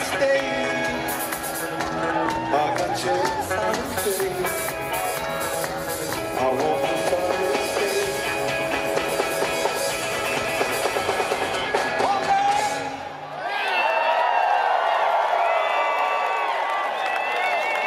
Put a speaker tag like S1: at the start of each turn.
S1: Stay.